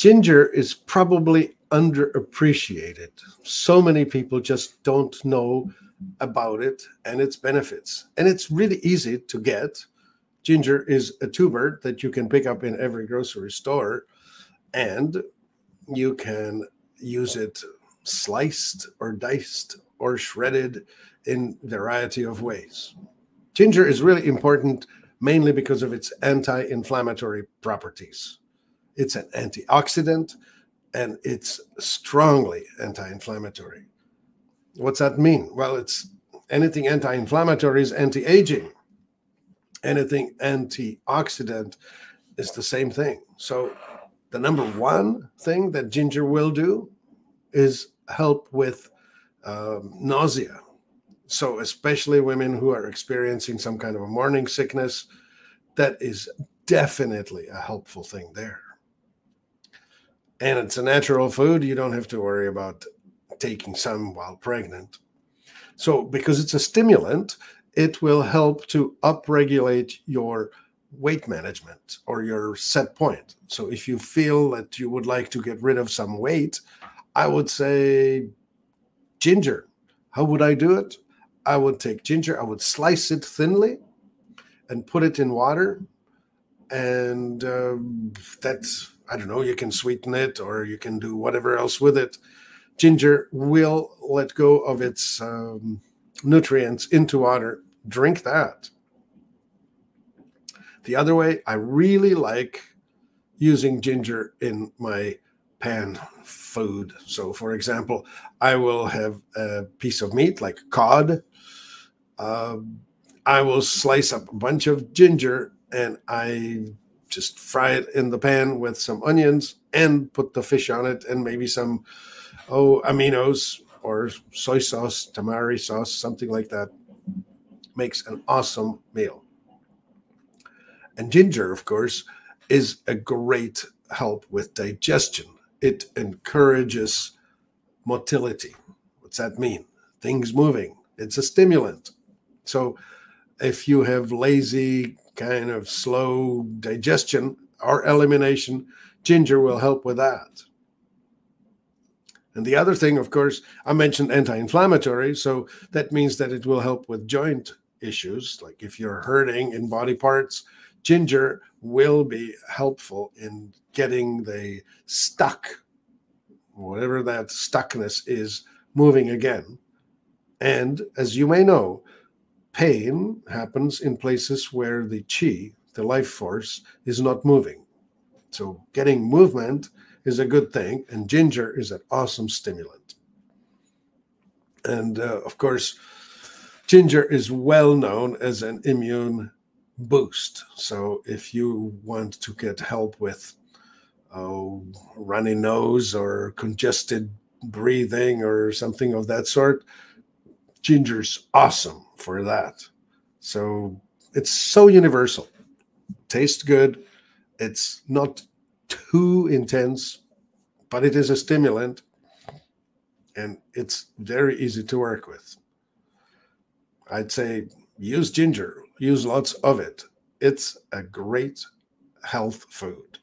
Ginger is probably underappreciated. So many people just don't know about it and its benefits. And it's really easy to get. Ginger is a tuber that you can pick up in every grocery store, and you can use it sliced or diced or shredded in variety of ways. Ginger is really important mainly because of its anti-inflammatory properties. It's an antioxidant and it's strongly anti-inflammatory. What's that mean? Well, it's anything anti-inflammatory is anti-aging. Anything antioxidant is the same thing. So the number one thing that ginger will do is help with um, nausea. So, especially women who are experiencing some kind of a morning sickness, that is definitely a helpful thing there. And it's a natural food. You don't have to worry about taking some while pregnant. So, because it's a stimulant, it will help to upregulate your weight management or your set point. So, if you feel that you would like to get rid of some weight, I would say ginger. How would I do it? I would take ginger, I would slice it thinly and put it in water. And uh, that's, I don't know, you can sweeten it or you can do whatever else with it ginger will let go of its um, nutrients into water. Drink that. The other way, I really like using ginger in my pan food. So, for example, I will have a piece of meat like cod. Uh, I will slice up a bunch of ginger and I just fry it in the pan with some onions and put the fish on it and maybe some oh aminos or soy sauce, tamari sauce, something like that, makes an awesome meal. And ginger, of course, is a great help with digestion. It encourages motility. What's that mean? Things moving. It's a stimulant. So if you have lazy, kind of slow digestion or elimination, ginger will help with that. And the other thing, of course, I mentioned anti inflammatory. So that means that it will help with joint issues. Like if you're hurting in body parts, ginger will be helpful in getting the stuck, whatever that stuckness is, moving again. And as you may know, pain happens in places where the chi, the life force, is not moving. So getting movement is a good thing, and ginger is an awesome stimulant. And uh, of course, ginger is well known as an immune boost. So if you want to get help with oh, runny nose or congested breathing or something of that sort, ginger's awesome for that. So it's so universal. Tastes good. It's not too intense, but it is a stimulant and it's very easy to work with. I'd say use ginger, use lots of it. It's a great health food.